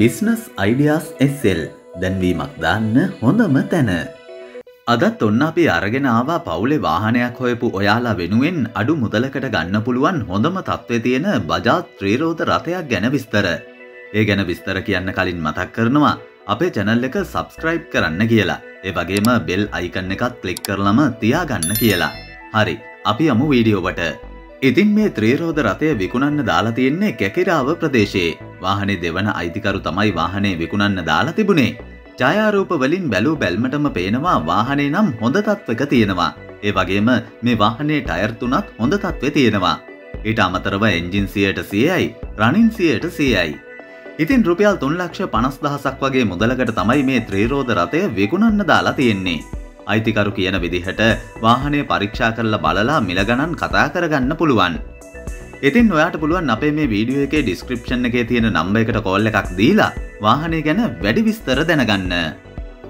Business ideas එස්සෙල් දැන්වීමක් දාන්න හොඳම තැන. අදත් ඔන්න අපි අරගෙන ආවා පවුලේ වාහනයක් හොයපු ඔයාලා වෙනුවෙන් අඩු මුදලකට ගන්න පුළුවන් හොඳම තත්ත්වය තියෙන බජාත් ත්‍රීරෝධ රථයක් ගැන විස්තර. ඒ ගැන විස්තර කියන්න කලින් මතක් කරනවා අපේ චැනල් එක සබස්ක්‍රයිබ් කරන්න කියලා. ඒ වගේම බෙල් අයිකන්න එකත් කලික් කරලම තියාගන්න කියලා. හරි අපි යමු වීඩියෝවට. ඉතින් මේ ත්‍රීරෝධ රථය විකුණන්න දාලා තියෙන්නේ කැකිරාව ප්‍රදේශයේ. වාහනේ දෙවන අයිතිකරු තමයි වාහනේ විකුණන්න දාලා තිබුණේ. ඡායාරූප වලින් බැලූ බැල්මටම පේනවා වාහනේ නම් හොඳ තත්වක තියෙනවා. ඒ වගේම මේ වාහනේ ටයර් තුනත් හොඳ තත්ත්වේ තියෙනවා. ඊට අමතරව එන්ජින් 100%යි, රනින් 100%යි. ඉතින් රුපියල් 3,50,000ක් වගේ මුදලකට තමයි මේ ත්‍රිරෝධ රථය විකුණන්න දාලා තියෙන්නේ. අයිතිකරු කියන විදිහට වාහනය පරීක්ෂා කරලා බලලා මිල ගණන් කතා කරගන්න පුළුවන්. ඉතින් ඔයාට පුළුවන් අපේ මේ වීඩියෝ එකේ ඩිස්ක්‍රිප්ෂන් එකේ තියෙන නම්බර් එකට කෝල් එකක් දීලා වාහනය ගැන වැඩි විස්තර දැනගන්න.